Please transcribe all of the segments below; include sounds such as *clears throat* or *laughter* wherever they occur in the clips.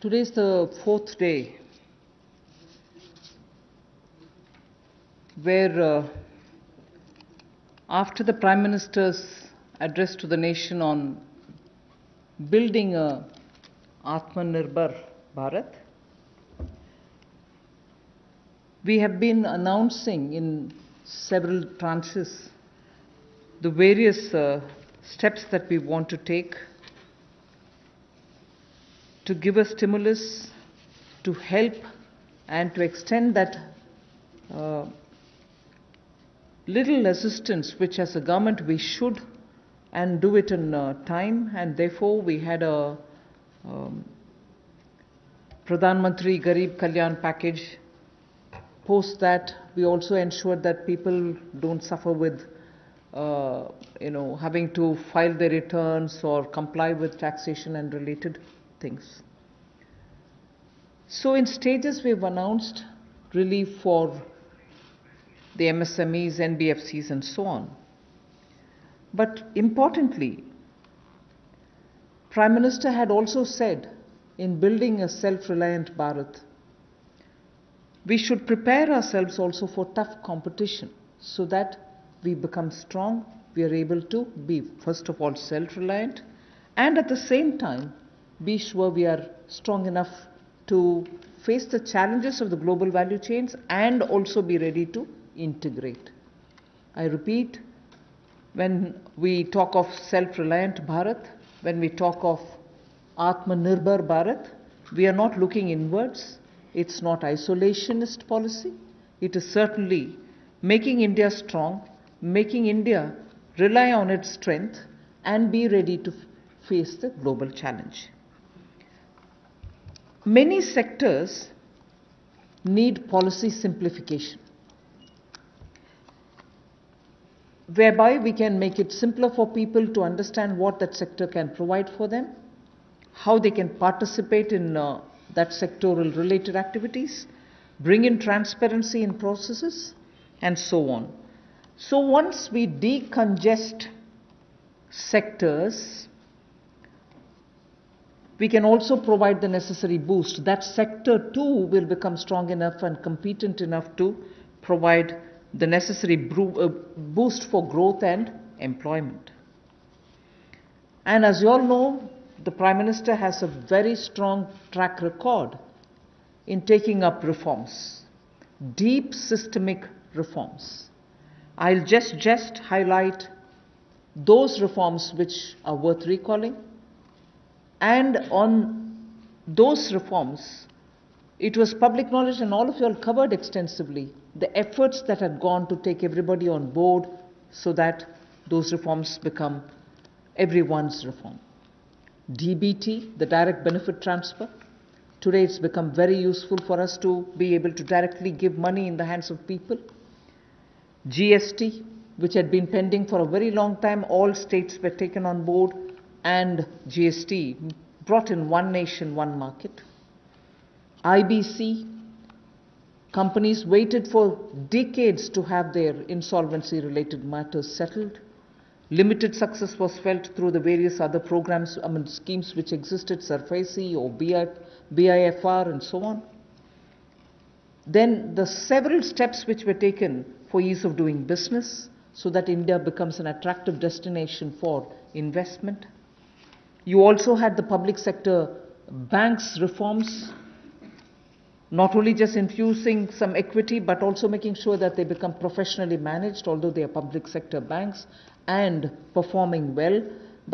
Today is the fourth day where, uh, after the Prime Minister's address to the nation on building a Atmanirbhar Bharat, we have been announcing in several tranches the various uh, steps that we want to take to give a stimulus, to help, and to extend that uh, little assistance which, as a government, we should and do it in uh, time, and therefore we had a um, Pradhan Mantri Garib Kalyan package. Post that, we also ensured that people don't suffer with uh, you know, having to file their returns or comply with taxation and related things. So, in stages, we've announced relief for the MSMEs, NBFCs, and so on. But importantly, Prime Minister had also said in building a self reliant Bharat, we should prepare ourselves also for tough competition so that we become strong, we are able to be, first of all, self reliant, and at the same time, be sure we are strong enough to face the challenges of the global value chains and also be ready to integrate. I repeat, when we talk of self reliant Bharat, when we talk of Atmanirbhar Bharat, we are not looking inwards. It's not isolationist policy. It is certainly making India strong making India rely on its strength and be ready to face the global challenge. Many sectors need policy simplification, whereby we can make it simpler for people to understand what that sector can provide for them, how they can participate in uh, that sectoral related activities, bring in transparency in processes, and so on. So once we decongest sectors, we can also provide the necessary boost. That sector too will become strong enough and competent enough to provide the necessary uh, boost for growth and employment. And as you all know, the Prime Minister has a very strong track record in taking up reforms, deep systemic reforms. I'll just, just highlight those reforms which are worth recalling. And on those reforms, it was public knowledge, and all of you all covered extensively the efforts that had gone to take everybody on board so that those reforms become everyone's reform. DBT, the direct benefit transfer, today it's become very useful for us to be able to directly give money in the hands of people. GST, which had been pending for a very long time, all states were taken on board, and GST brought in one nation, one market. IBC, companies waited for decades to have their insolvency related matters settled. Limited success was felt through the various other programs, I mean, schemes which existed, SARFAESI or BIFR and so on. Then the several steps which were taken for ease of doing business so that India becomes an attractive destination for investment. You also had the public sector banks reforms, not only just infusing some equity, but also making sure that they become professionally managed, although they are public sector banks, and performing well.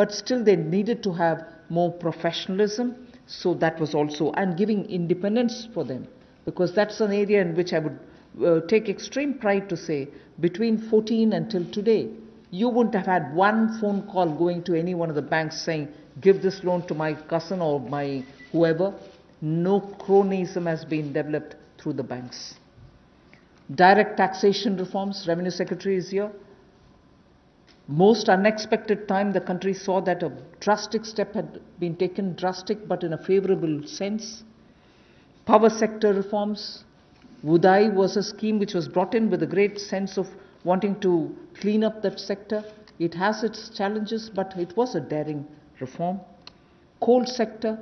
But still, they needed to have more professionalism, so that was also, and giving independence for them, because that's an area in which I would uh, take extreme pride to say between 14 until today, you wouldn't have had one phone call going to any one of the banks saying, give this loan to my cousin or my whoever. No cronyism has been developed through the banks. Direct taxation reforms, Revenue Secretary is here. Most unexpected time, the country saw that a drastic step had been taken, drastic but in a favorable sense. Power sector reforms, UDAY was a scheme which was brought in with a great sense of wanting to clean up that sector. It has its challenges, but it was a daring reform. Coal sector,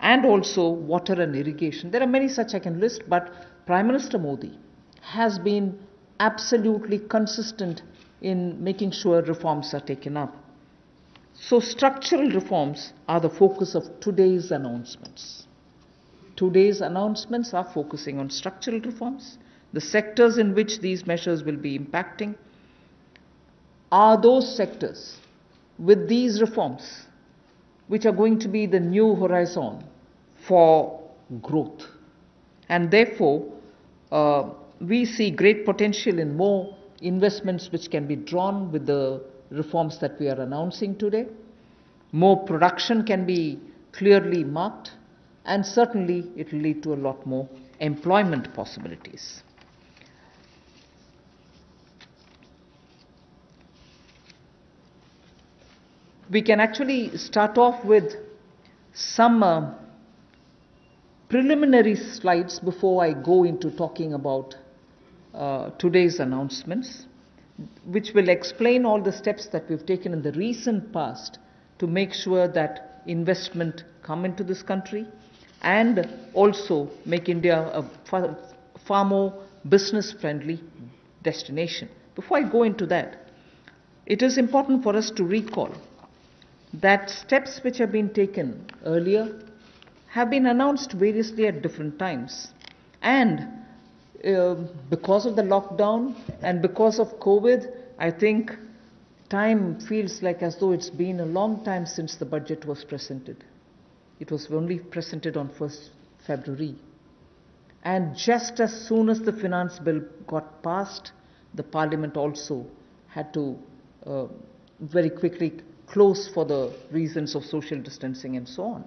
and also water and irrigation. There are many such I can list, but Prime Minister Modi has been absolutely consistent in making sure reforms are taken up. So, structural reforms are the focus of today's announcements. Today's announcements are focusing on structural reforms. The sectors in which these measures will be impacting are those sectors with these reforms which are going to be the new horizon for growth. And therefore, uh, we see great potential in more investments which can be drawn with the reforms that we are announcing today. More production can be clearly marked, and certainly it will lead to a lot more employment possibilities. We can actually start off with some uh, preliminary slides before I go into talking about uh, today's announcements, which will explain all the steps that we've taken in the recent past to make sure that investment come into this country and also make India a far, far more business friendly destination. Before I go into that, it is important for us to recall that steps which have been taken earlier have been announced variously at different times. And uh, because of the lockdown and because of COVID, I think time feels like as though it's been a long time since the budget was presented. It was only presented on 1st February. And just as soon as the finance bill got passed, the parliament also had to uh, very quickly close for the reasons of social distancing and so on.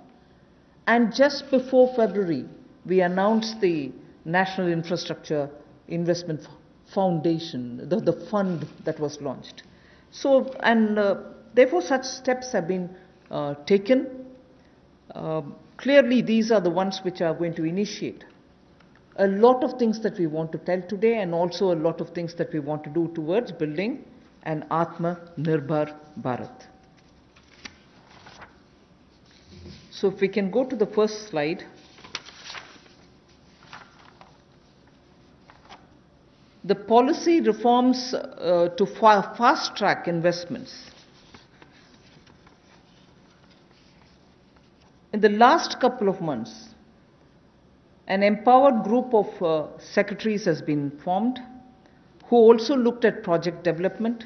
And just before February, we announced the National Infrastructure Investment Foundation, the, the fund that was launched. So, and uh, therefore, such steps have been uh, taken. Uh, clearly, these are the ones which are going to initiate a lot of things that we want to tell today, and also a lot of things that we want to do towards building an Atma Nirbhar Bharat. So, if we can go to the first slide. The policy reforms uh, to fa- fast track investments. In the last couple of months, an empowered group of uh, secretaries has been formed who also looked at project development,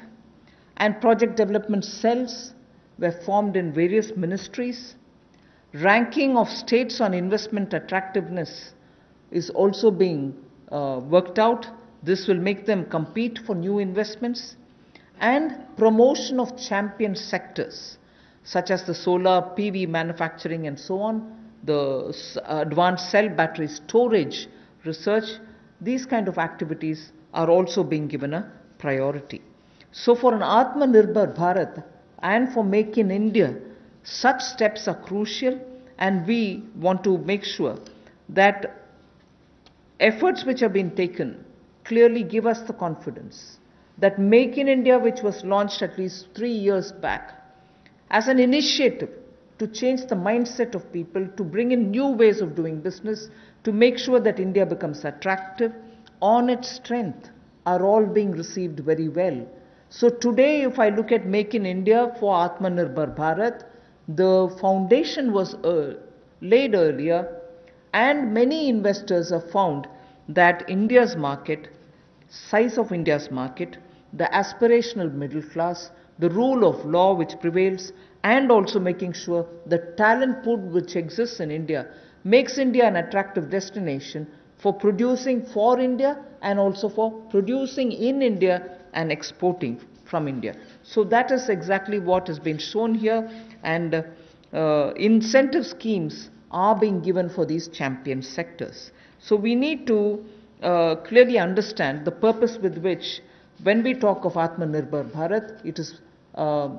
and project development cells were formed in various ministries ranking of states on investment attractiveness is also being uh, worked out. This will make them compete for new investments and promotion of champion sectors such as the solar PV manufacturing and so on, the advanced cell battery storage research. These kind of activities are also being given a priority. So, for an Atmanirbhar Bharat and for Make in India, such steps are crucial, and we want to make sure that efforts which have been taken clearly give us the confidence that Make in India, which was launched at least three years back, as an initiative to change the mindset of people, to bring in new ways of doing business, to make sure that India becomes attractive on its strength, are all being received very well. So today, if I look at Make in India for Atmanirbhar Bharat, the foundation was uh, laid earlier, and many investors have found that India's market, size of India's market, the aspirational middle class, the rule of law which prevails, and also making sure the talent pool which exists in India makes India an attractive destination for producing for India and also for producing in India and exporting from India. So that is exactly what has been shown here, and uh, incentive schemes are being given for these champion sectors. So we need to uh, clearly understand the purpose with which, when we talk of Atmanirbhar Bharat, it is uh,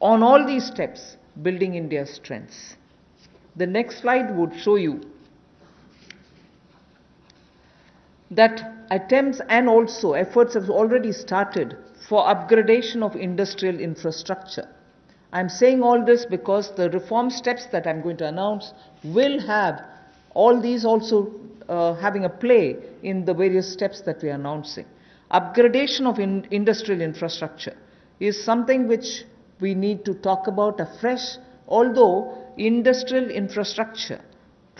on all these steps building India's strengths. The next slide would show you that attempts and also efforts have already started for upgradation of industrial infrastructure. I'm saying all this because the reform steps that I'm going to announce will have all these also uh, having a play in the various steps that we are announcing. Upgradation of in industrial infrastructure is something which we need to talk about afresh, although industrial infrastructure,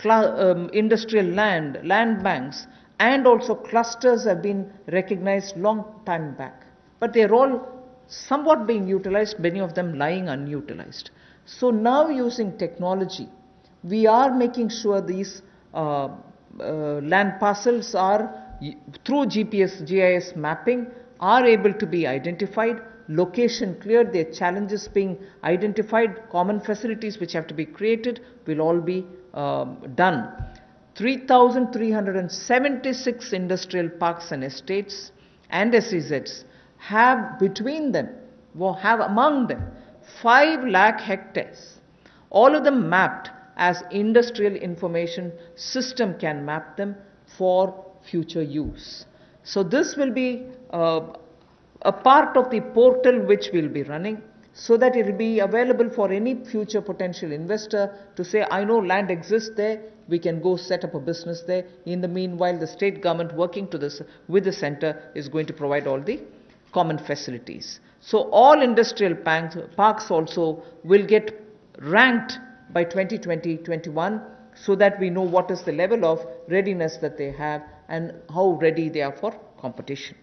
um, industrial land, land banks, and also clusters have been recognized long time back. But they're all somewhat being utilized, many of them lying unutilized. So now using technology, we are making sure these uh, uh, land parcels are through GPS, GIS mapping are able to be identified, location cleared, their challenges being identified, common facilities which have to be created will all be um, done. 3,376 industrial parks and estates and SEZs have between them, or have among them 5 lakh hectares, all of them mapped as industrial information system can map them for future use. So this will be uh, a part of the portal which we'll be running so that it will be available for any future potential investor to say, I know land exists there, we can go set up a business there. In the meanwhile, the state government working to this with the center is going to provide all the common facilities. So all industrial parks also will get ranked by 2020-21 so that we know what is the level of readiness that they have and how ready they are for competition.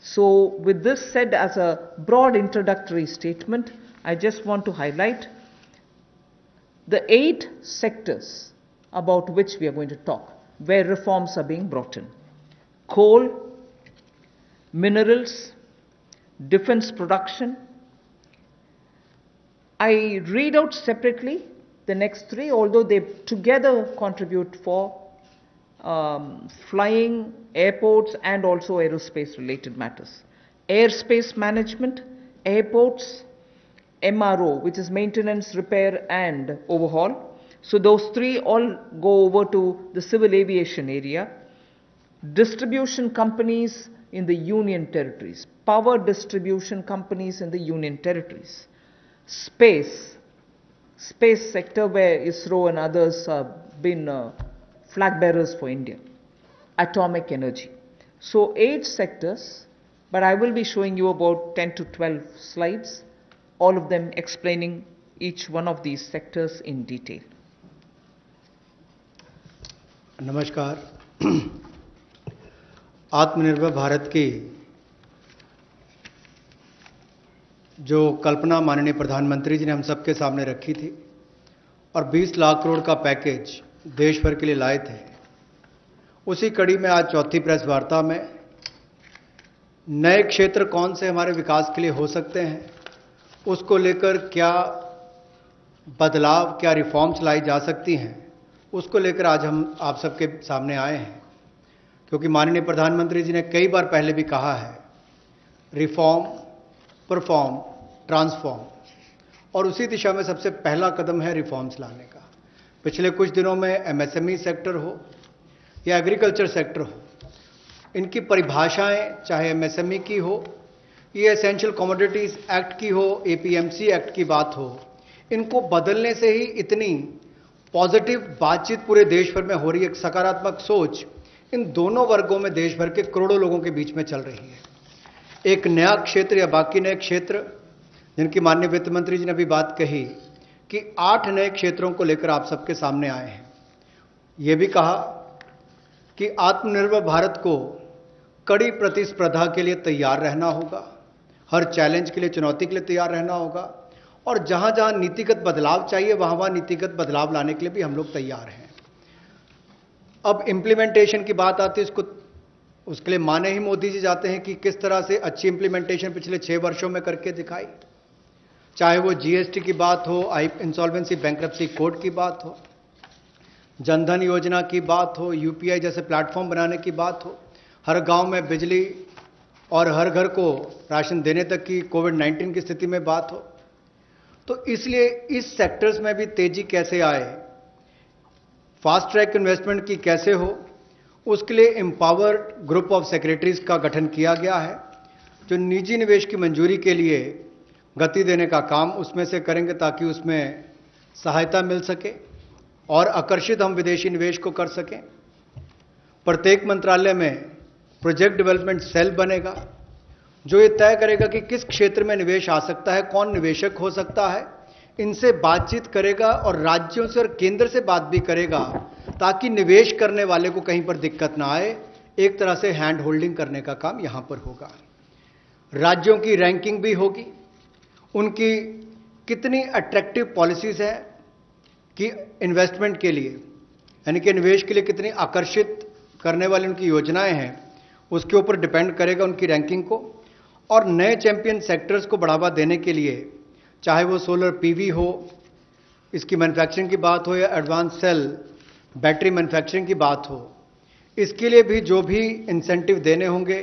So with this said as a broad introductory statement, I just want to highlight the eight sectors about which we are going to talk, where reforms are being brought in. Coal, minerals, defense production. I read out separately the next three, although they together contribute for um, flying, airports, and also aerospace related matters. Airspace management, airports, MRO, which is maintenance, repair, and overhaul. So those three all go over to the civil aviation area. Distribution companies in the Union territories, power distribution companies in the Union territories, space, space sector where ISRO and others have been uh, flag bearers for India, atomic energy. So eight sectors, but I will be showing you about 10 to 12 slides, all of them explaining each one of these sectors in detail. Namaskar. *clears throat* आत्मनिर्भर भारत की जो कल्पना माननीय प्रधानमंत्री जी ने हम सबके सामने रखी थी और 20 लाख करोड़ का पैकेज देश भर के लिए लाए थे, उसी कड़ी में आज चौथी प्रेस वार्ता में नए क्षेत्र कौन से हमारे विकास के लिए हो सकते हैं, उसको लेकर क्या बदलाव, क्या रिफॉर्म्स लाई जा सकती हैं, उसको लेकर आज हम आप सबके सामने आए हैं। क्योंकि माननीय प्रधानमंत्री जी ने कई बार पहले भी कहा है रिफॉर्म परफॉर्म ट्रांसफॉर्म और उसी दिशा में सबसे पहला कदम है रिफॉर्म्स लाने का। पिछले कुछ दिनों में एमएसएमई सेक्टर हो या एग्रीकल्चर सेक्टर हो, इनकी परिभाषाएँ चाहे एमएसएमई की हो, ये एसेंशियल कमोडिटीज एक्ट की हो एपीएमसी एक्ट की बात हो, इनको बदलने से ही इतनी पॉजिटिव बातचीत पूरे देश भर में हो रही है, एक सकारात्मक सोच इन दोनों वर्गों में देश भर के करोड़ों लोगों के बीच में चल रही है। एक नया क्षेत्र या बाकी नए क्षेत्र, जिनकी माननीय वित्त मंत्री जी ने अभी बात कही कि आठ नए क्षेत्रों को लेकर आप सबके सामने आए हैं। यह भी कहा कि आत्मनिर्भर भारत को कड़ी प्रतिस्पर्धा के लिए तैयार रहना होगा, हर चैलेंज के लिए, चुनौती के लिए तैयार रहना होगा, और जहाँ जहाँ नीतिगत बदलाव चाहिए वहाँ वहाँ नीतिगत बदलाव लाने के लिए भी हम लोग तैयार हैं। अब इंप्लीमेंटेशन की बात आती है उसको उसके लिए माने ही मोदी जी जाते हैं कि किस तरह से अच्छी इंप्लीमेंटेशन पिछले छह वर्षों में करके दिखाई। चाहे वो जीएसटी की बात हो आई इंसॉल्वेंसी बैंक्रप्सी कोड की बात हो जनधन योजना की बात हो यूपीआई जैसे प्लेटफॉर्म बनाने की बात हो, हर गाँव में बिजली और हर घर को राशन देने तक की कोविड 19 की स्थिति में बात हो। तो इसलिए इस सेक्टर्स में भी तेज़ी कैसे आए? फास्ट ट्रैक इन्वेस्टमेंट की कैसे हो, उसके लिए एम्पावर्ड ग्रुप ऑफ़ सेक्रेटरीज का गठन किया गया है, जो निजी निवेश की मंजूरी के लिए गति देने का काम उसमें से करेंगे ताकि उसमें सहायता मिल सके और आकर्षित हम विदेशी निवेश को कर सकें। प्रत्येक मंत्रालय में प्रोजेक्ट डेवलपमेंट सेल बनेगा, जो ये तय करेगा कि किस क्षेत्र में निवेश आ सकता है, कौन निवेशक हो सकता है इनसे बातचीत करेगा और राज्यों से और केंद्र से बात भी करेगा, ताकि निवेश करने वाले को कहीं पर दिक्कत ना आए। एक तरह से हैंड होल्डिंग करने का काम यहाँ पर होगा। राज्यों की रैंकिंग भी होगी। उनकी कितनी अट्रैक्टिव पॉलिसीज़ है कि इन्वेस्टमेंट के लिए, यानी कि निवेश के लिए कितनी आकर्षित करने वाली उनकी योजनाएँ हैं, उसके ऊपर डिपेंड करेगा उनकी रैंकिंग को। और नए चैंपियन सेक्टर्स को बढ़ावा देने के लिए चाहे वो सोलर पीवी हो, इसकी मैन्युफैक्चरिंग की बात हो या एडवांस सेल बैटरी मैन्युफैक्चरिंग की बात हो, इसके लिए भी जो भी इंसेंटिव देने होंगे,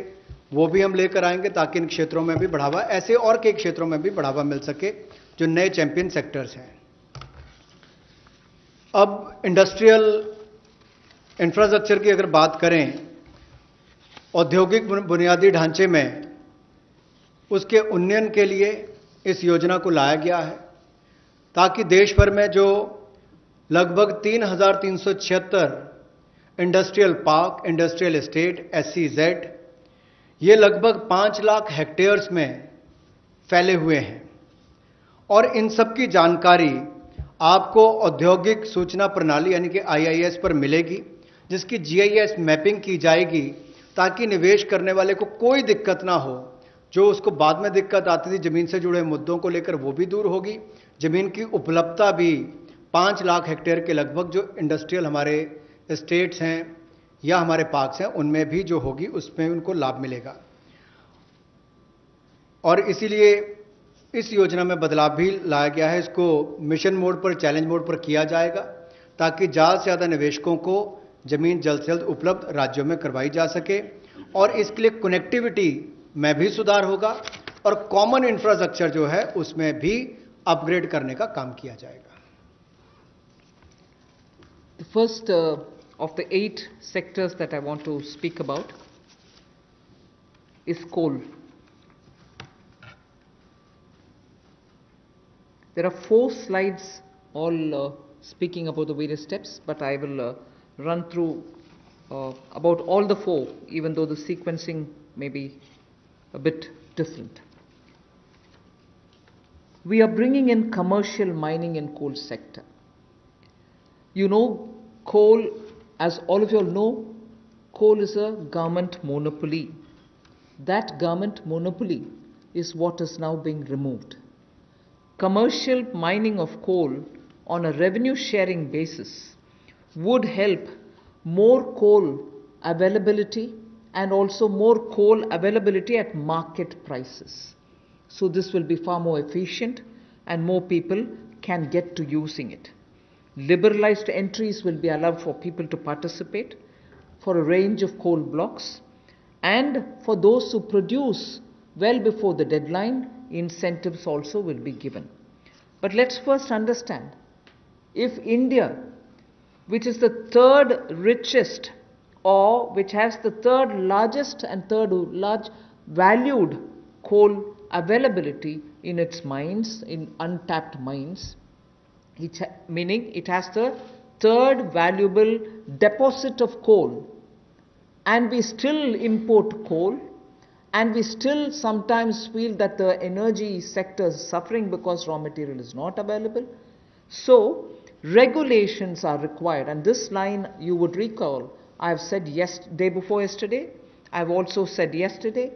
वो भी हम लेकर आएँगे ताकि इन क्षेत्रों में भी बढ़ावा, ऐसे और कई क्षेत्रों में भी बढ़ावा मिल सके जो नए चैंपियन सेक्टर्स हैं। अब इंडस्ट्रियल इंफ्रास्ट्रक्चर की अगर बात करें, औद्योगिक बुनियादी ढांचे में, उसके उन्नयन के लिए इस योजना को लाया गया है, ताकि देश भर में जो लगभग तीन हज़ार तीन सौ छिहत्तर इंडस्ट्रियल पार्क इंडस्ट्रियल एस्टेट एस ये लगभग पाँच लाख हेक्टेयर्स में फैले हुए हैं। और इन सब की जानकारी आपको औद्योगिक सूचना प्रणाली यानी कि आईआईएस पर मिलेगी, जिसकी जीआईएस मैपिंग की जाएगी, ताकि निवेश करने वाले को कोई दिक्कत ना हो। जो उसको बाद में दिक्कत आती थी ज़मीन से जुड़े मुद्दों को लेकर वो भी दूर होगी। ज़मीन की उपलब्धता भी पाँच लाख हेक्टेयर के लगभग जो इंडस्ट्रियल हमारे स्टेट्स हैं या हमारे पार्क्स हैं, उनमें भी जो होगी, उसमें उनको लाभ मिलेगा। और इसीलिए इस योजना में बदलाव भी लाया गया है। इसको मिशन मोड पर चैलेंज मोड पर किया जाएगा ताकि ज़्यादा से ज़्यादा निवेशकों को ज़मीन जल्द से जल्द उपलब्ध राज्यों में करवाई जा सके और इसके लिए कनेक्टिविटी में भी सुधार होगा और कॉमन इंफ्रास्ट्रक्चर जो है, उसमें भी अपग्रेड करने का काम किया जाएगा। The first of the eight sectors that I want to speak about is coal there are four slides all speaking about the various steps but I will run through about all the four even though the sequencing may be a bit different. We are bringing in commercial mining in coal sector. You know, coal, as all of you all know, coal is a government monopoly. That government monopoly is what is now being removed. Commercial mining of coal on a revenue sharing basis would help more coal availability and also more coal availability at market prices. So, this will be far more efficient and more people can get to using it. Liberalized entries will be allowed for people to participate for a range of coal blocks and for those who produce well before the deadline, incentives also will be given. But let's first understand if India, which is the third richest or which has the third largest and third large valued coal availability in its mines, in untapped mines, meaning it has the third valuable deposit of coal. And we still import coal and we still sometimes feel that the energy sector is suffering because raw material is not available. So regulations are required and this line you would recall i have said yes day before yesterday. I've also said yesterday.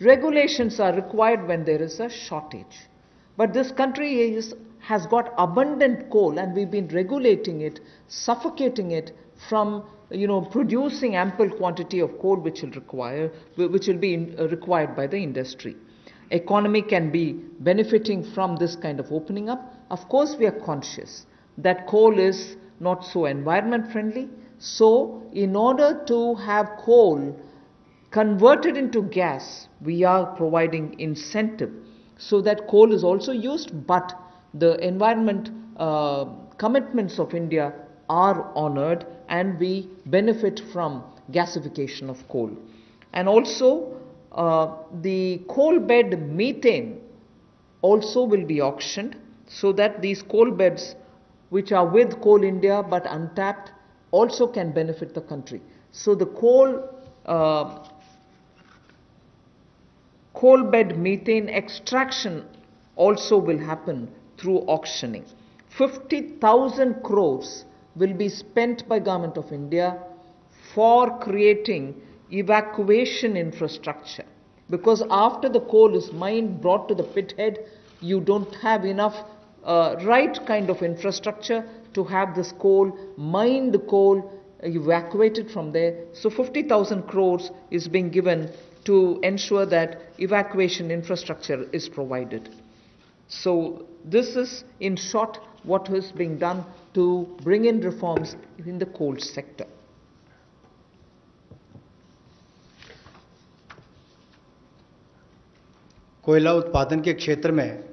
Regulations are required when there is a shortage. But this country is has got abundant coal and we've been regulating it, suffocating it from you know producing ample quantity of coal which will require which will be in, uh, required by the industry. Economy can be benefiting from this kind of opening up. Of course we are conscious that coal is not so environment friendly so in order to have coal converted into gas we are providing incentive so that coal is also used but the environment uh, commitments of India are honored and we benefit from gasification of coal. And also, uh, the coal bed methane also will be auctioned so that these coal beds, which are with Coal India but untapped, also can benefit the country. So the coal uh, coal bed methane extraction also will happen through auctioning. 50,000 crores will be spent by government of India for creating evacuation infrastructure because after the coal is mined brought to the pit head you don't have enough uh, right kind of infrastructure to have this coal mined coal evacuated from there so 50000 crores is being given to ensure that evacuation infrastructure is provided so this is in short what is being done to bring in reforms in the coal sector कोयला उत्पादन के क्षेत्र में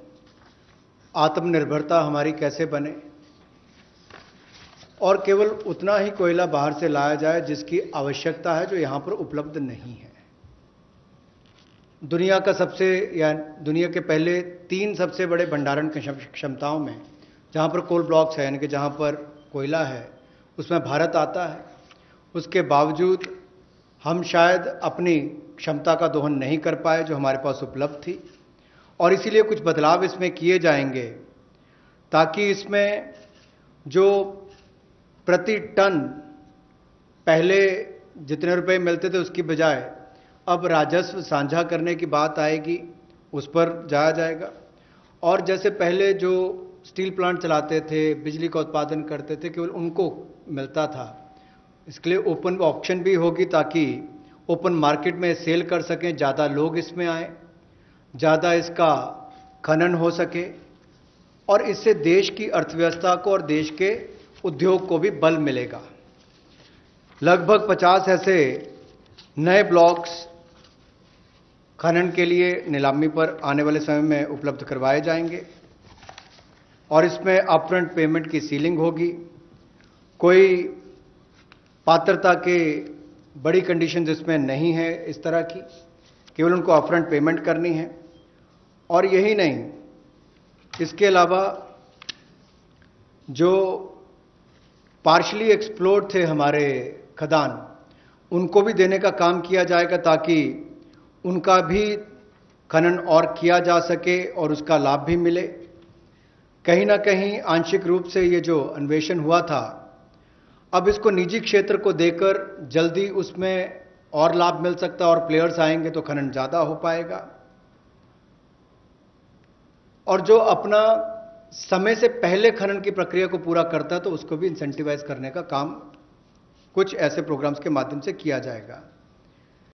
आत्मनिर्भरता हमारी कैसे बने और केवल उतना ही कोयला बाहर से लाया जाए जिसकी आवश्यकता है जो यहाँ पर उपलब्ध नहीं है। दुनिया का सबसे, या दुनिया के पहले तीन सबसे बड़े भंडारण क्षमताओं में, जहाँ पर कोल ब्लॉक्स है, यानी कि जहाँ पर कोयला है, उसमें भारत आता है। उसके बावजूद हम शायद अपनी क्षमता का दोहन नहीं कर पाए जो हमारे पास उपलब्ध थी, और इसीलिए कुछ बदलाव इसमें किए जाएँगे, ताकि इसमें जो प्रति टन पहले जितने रुपए मिलते थे उसकी बजाय अब राजस्व साझा करने की बात आएगी, उस पर जाया जाएगा। और जैसे पहले जो स्टील प्लांट चलाते थे, बिजली का उत्पादन करते थे, केवल उनको मिलता था। इसके लिए ओपन ऑप्शन भी होगी ताकि ओपन मार्केट में सेल कर सकें, ज़्यादा लोग इसमें आए, ज़्यादा इसका खनन हो सके। और इससे देश की अर्थव्यवस्था को और देश के उद्योग को भी बल मिलेगा। लगभग 50 ऐसे नए ब्लॉक्स खनन के लिए नीलामी पर आने वाले समय में उपलब्ध करवाए जाएँगे और इसमें अपफ्रंट पेमेंट की सीलिंग होगी। कोई पात्रता के बड़ी कंडीशन इसमें नहीं है इस तरह की। केवल उनको अपफ्रंट पेमेंट करनी है। और यही नहीं, इसके अलावा जो पार्शली एक्सप्लोर्ड थे हमारे खदान। उनको भी देने का काम किया जाएगा ताकि उनका भी खनन और किया जा सके और उसका लाभ भी मिले। कहीं ना कहीं आंशिक रूप से ये जो अन्वेषण हुआ था, अब इसको निजी क्षेत्र को देकर जल्दी उसमें और लाभ मिल सकता है और प्लेयर्स आएँगे तो खनन ज़्यादा हो पाएगा। और जो अपना समय से पहले खनन की प्रक्रिया को पूरा करता है तो उसको भी इंसेंटिवाइज करने का काम कुछ ऐसे प्रोग्राम्स के माध्यम से किया जाएगा।